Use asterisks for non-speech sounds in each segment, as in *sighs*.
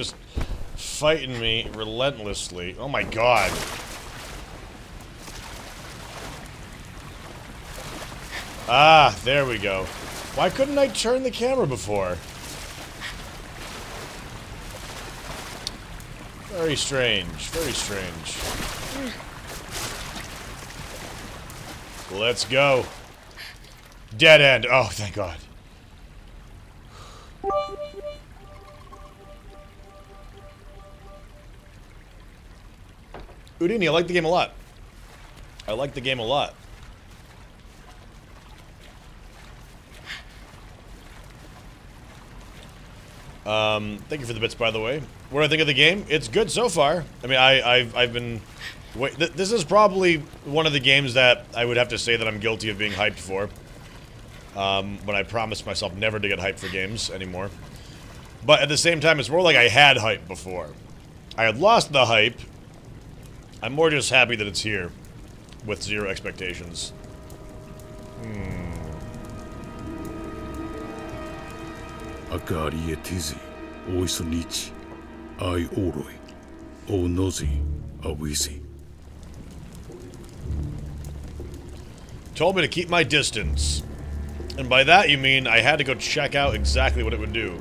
just fighting me relentlessly. Oh my god. Ah, there we go. Why couldn't I turn the camera before? Very strange, very strange. Let's go. Dead end. Oh, thank God. Udini, I like the game a lot. I like the game a lot. Um, thank you for the bits, by the way. What do I think of the game? It's good so far. I mean, I, I've, I've been... Wait, th this is probably one of the games that I would have to say that I'm guilty of being hyped for. Um, when I promised myself never to get hyped for games anymore. But at the same time, it's more like I had hype before. I had lost the hype. I'm more just happy that it's here. With zero expectations. Hmm. Akari etizi, oisonichi, ai oroi, o nozi. Told me to keep my distance. And by that you mean I had to go check out exactly what it would do.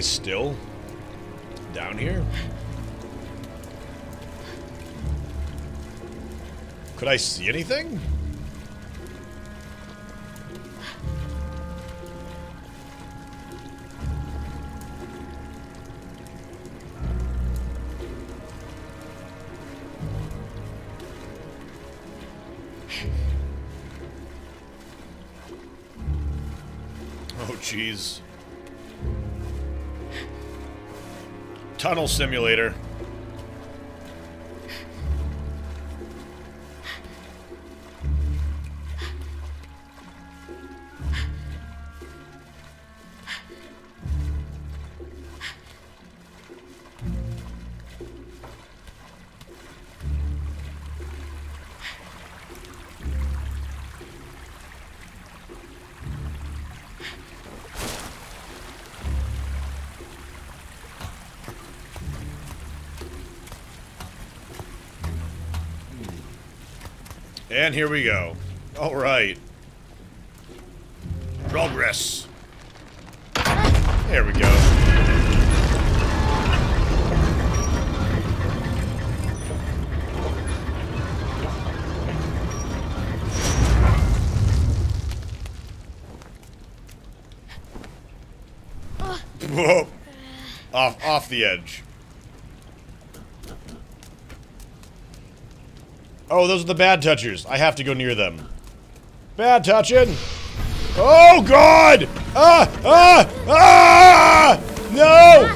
I still down here? Could I see anything? Oh, jeez. Tunnel simulator. And here we go. All right. Progress. There we go. Oh. Whoa. Off, off the edge. Oh, those are the bad touchers. I have to go near them. Bad touching. Oh, God! Ah! Ah! Ah! No!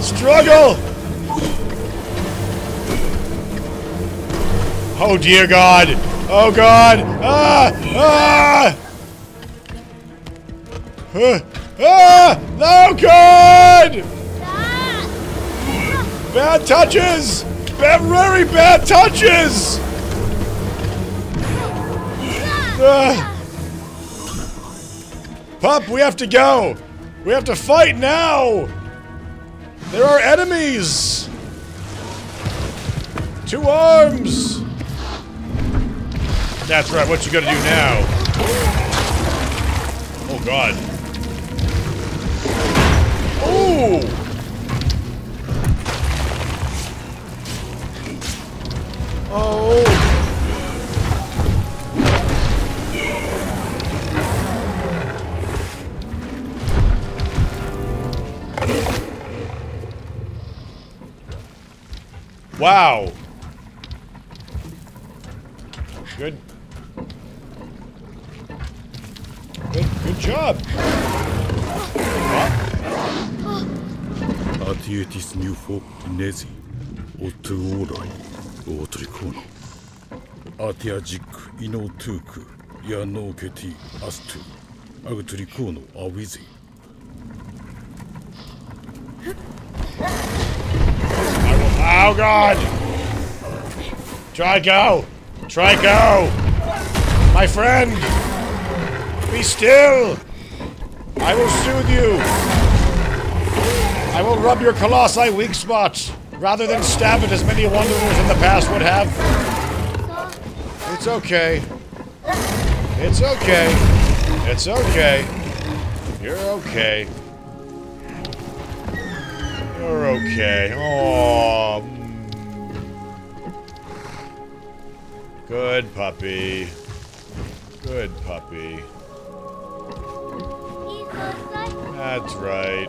Struggle! Oh, dear God! Oh, God! Ah! Ah! Ah! No, God! Bad touches! Bad, very bad touches! *sighs* Pup, we have to go! We have to fight now! There are enemies! Two arms! That's right, what you gonna do now? Oh god. Oh! Oh! Wow. Good. Good, good job. What? Artiatis new folk Nezi. Otu Orai. Otrikono. Artiagic Inotuku. Yanoketi Astu. Agtrikono Awizi. Oh god! Trico! Trico! My friend! Be still! I will soothe you! I will rub your colossi weak spots, rather than stab it as many wanderers in the past would have. It's okay. It's okay. It's okay. You're okay. You're okay. Oh. Good puppy. Good puppy. That's right.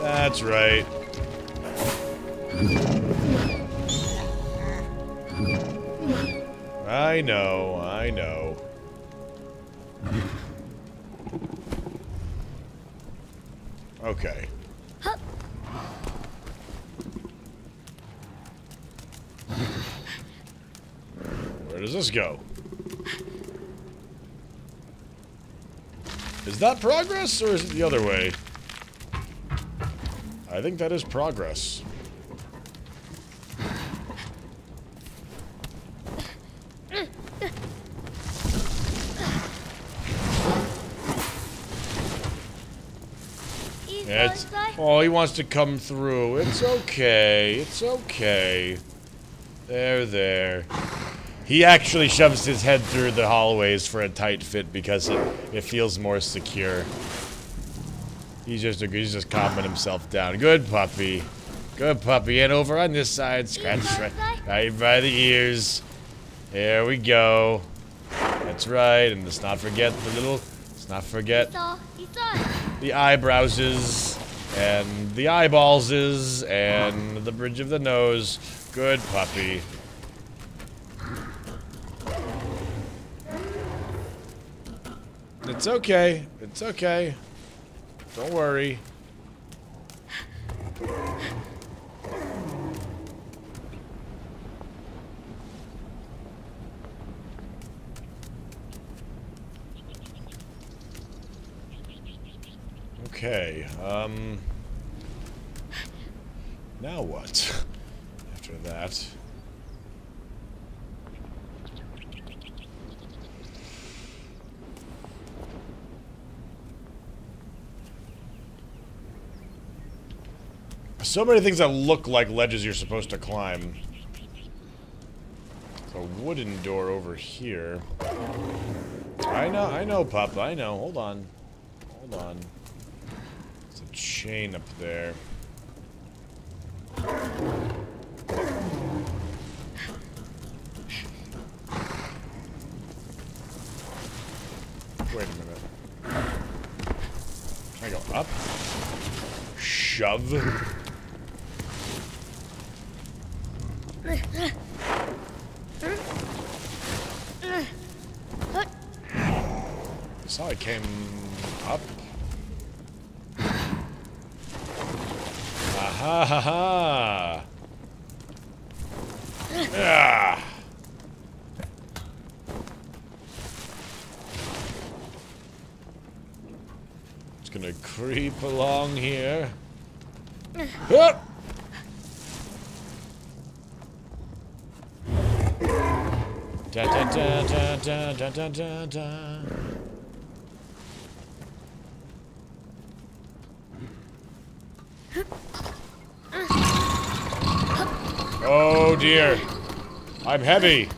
That's right. I know, I know. Okay. Does this go? Is that progress, or is it the other way? I think that is progress. It's, oh, he wants to come through. It's okay. It's okay. There, there. He actually shoves his head through the hallways for a tight fit because it, it feels more secure. He's just he's just calming himself down. Good puppy. Good puppy. And over on this side, scratch right, right by the ears. There we go. That's right. And let's not forget the little. Let's not forget the eyebrowses and the eyeballses and the bridge of the nose. Good puppy. It's okay. It's okay. Don't worry. Okay, um... Now what? *laughs* After that... So many things that look like ledges you're supposed to climb. a wooden door over here. I know, I know, Papa, I know. Hold on. Hold on. There's a chain up there. Wait a minute. Can I go up? Shove? Saw it came up. Aha ha ha! Yeah. It's gonna creep along here. *laughs* Hup! Da, da, da, da, da, da, da. Oh dear. I'm heavy.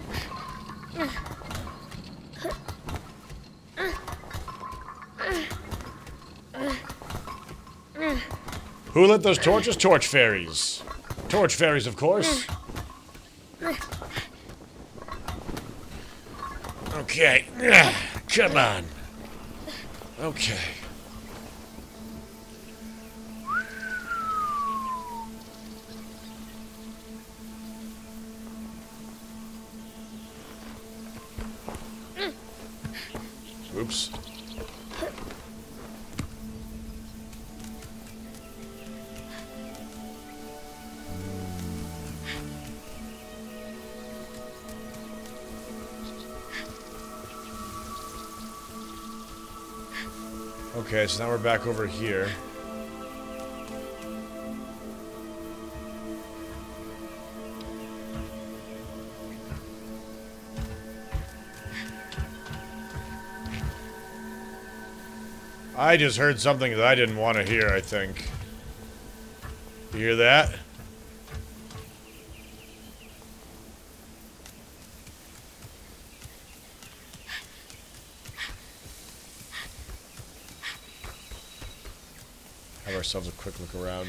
Who lit those torches? Torch fairies. Torch fairies, of course. Okay. *sighs* Come on. Okay. Oops. Okay, so now we're back over here. I just heard something that I didn't want to hear, I think. You hear that? Ourselves a quick look around.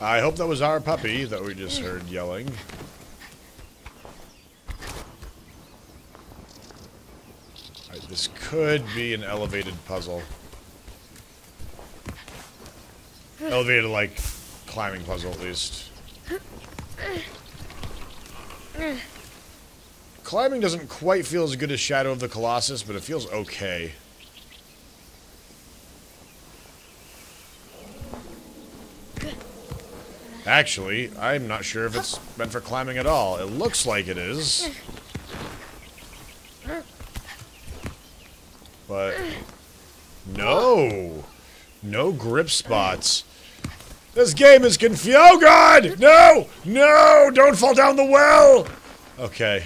I hope that was our puppy that we just heard yelling. Alright, this could be an elevated puzzle. Elevated, like, climbing puzzle, at least. Climbing doesn't quite feel as good as Shadow of the Colossus, but it feels okay. Actually, I'm not sure if it's meant for climbing at all. It looks like it is. But... No! No grip spots. This game is confused. Oh god! No! No! Don't fall down the well! Okay.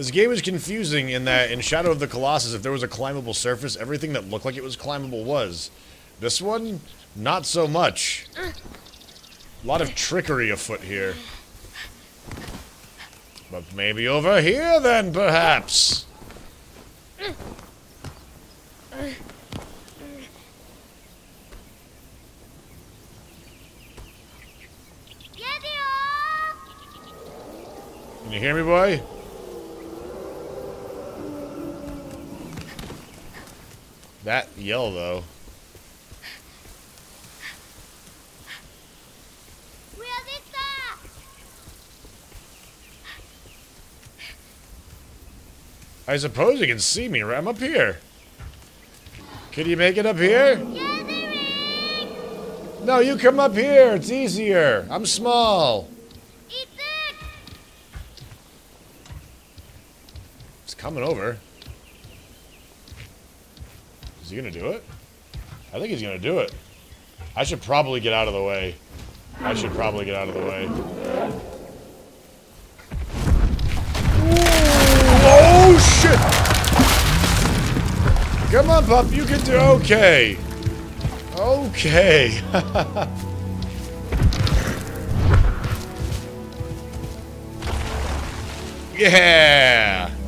This game is confusing in that in Shadow of the Colossus, if there was a climbable surface, everything that looked like it was climbable was. This one, not so much. A lot of trickery afoot here. But maybe over here then, perhaps. Can you hear me, boy? That yell, though. I suppose you can see me, right? I'm up here. Can you make it up here? No, you come up here. It's easier. I'm small. It's coming over. Is he gonna do it? I think he's gonna do it. I should probably get out of the way. I should probably get out of the way. Oh shit! Come on, pup, you can do okay. Okay. *laughs* yeah.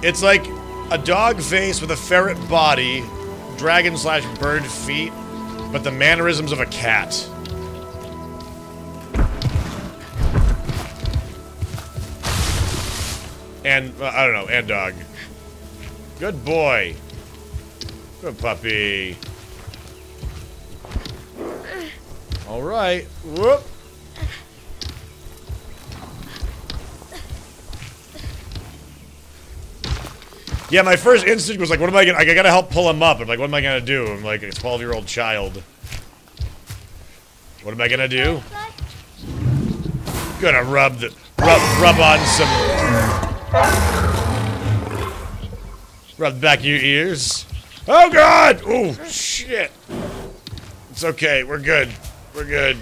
It's like a dog face with a ferret body, dragon slash bird feet, but the mannerisms of a cat. And, uh, I don't know, and dog. Good boy. Good puppy. Alright. Whoop. Yeah, my first instinct was like, what am I gonna- I gotta help pull him up. I'm like, what am I gonna do? I'm like a 12-year-old child. What am I gonna do? Gonna rub the- rub- rub on some- Rub the back of your ears. Oh god! Oh, shit! It's okay, we're good. We're good.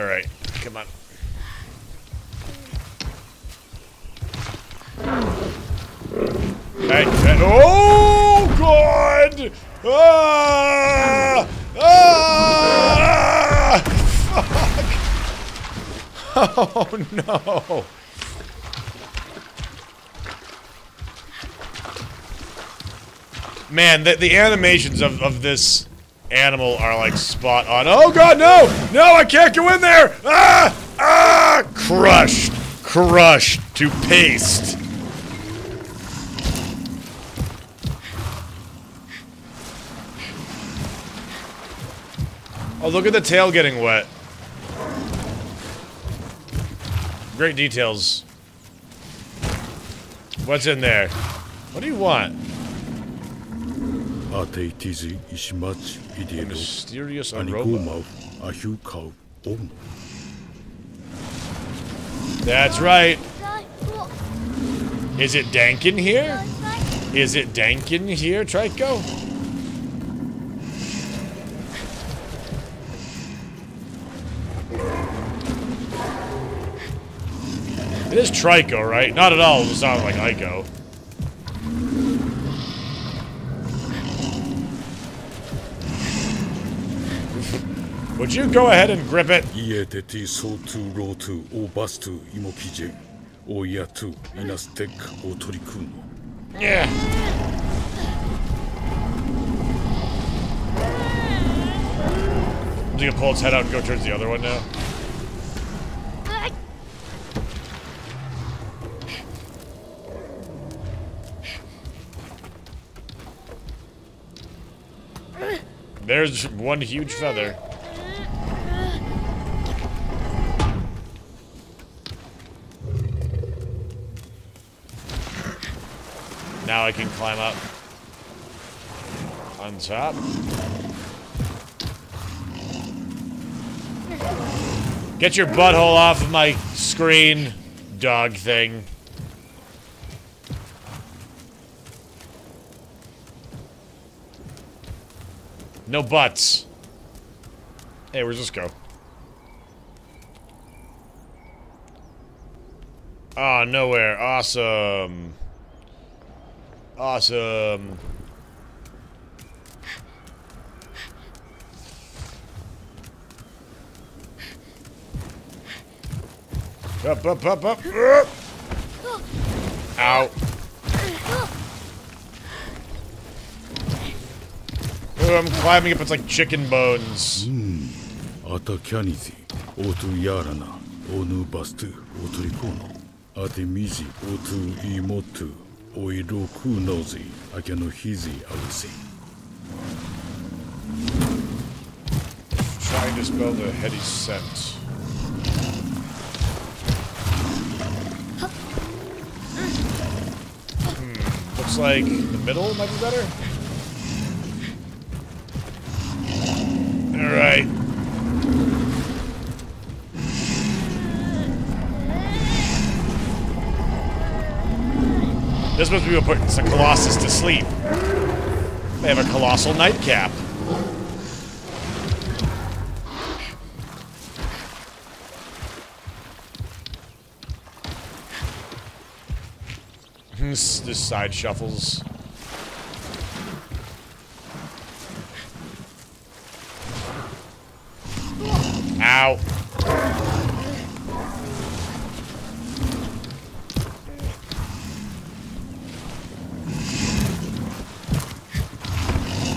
Alright, come on. Hey, hey, oh god! Ah! Ah! Fuck! *laughs* Oh no! Man, the, the animations of, of this animal are like spot on. Oh god, no! No, I can't go in there! Ah! Ah! Crushed. Crushed to paste. Oh, look at the tail getting wet. Great details. What's in there? What do you want? Gumau ahu kau on. That's right. Is it dank in here? Is it dank in here, Trico? It is Trico, right? Not at all. It sound like Ico. Would you go ahead and grip it? Ie te ti so tu ro tu o bas tu imo ki jen. O ia tu ina stek o torikuno. Yeah. You can pull its head out and go towards the other one now. There's one huge feather. Now I can climb up on top. Get your butthole off of my screen, dog thing. No butts. Hey, where's this go? Ah, oh, nowhere. Awesome. Awesome. Up, up, up, up. Ow. Ooh, I'm climbing up. It's like chicken bones. Hmm. Ata kianithi o tu yarana o nu bastu o torikono. Ate miji o tu imotu o i roku nozi ake no hizi awisi. Trying to spell the heady scent. Hmm. Looks like the middle might be better. Alright. This must be what puts the Colossus to sleep. They have a colossal nightcap. Hmm, this, this side shuffles. Ow.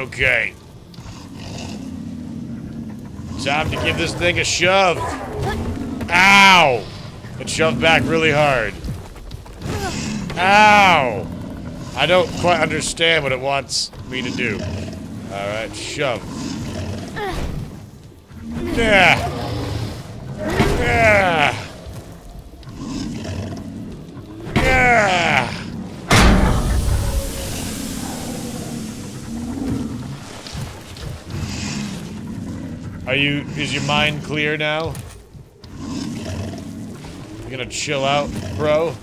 Okay. Time to give this thing a shove. Ow! It shoved back really hard. Ow! I don't quite understand what it wants me to do. Alright, shove. Yeah. Yeah. Yeah. Are you, is your mind clear now? You gonna chill out, bro?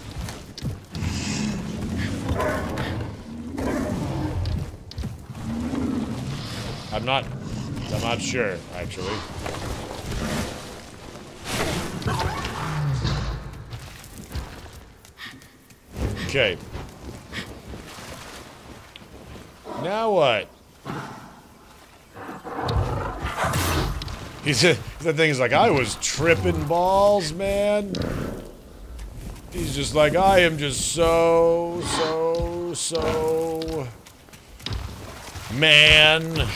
I'm not, I'm not sure, actually. Okay. Now what? He's the thing is like I was tripping balls, man. He's just like I am just so so so man.